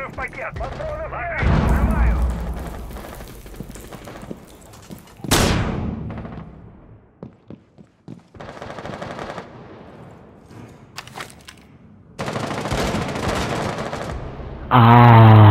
Прорыв пакет! Патронов нет! Взрываю! Ah.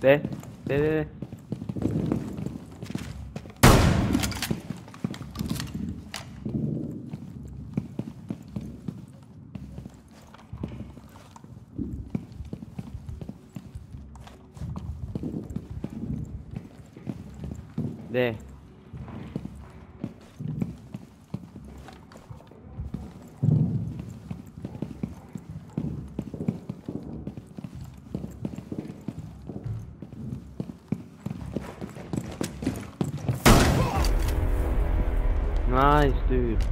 对，对对对，对。Nice, dude.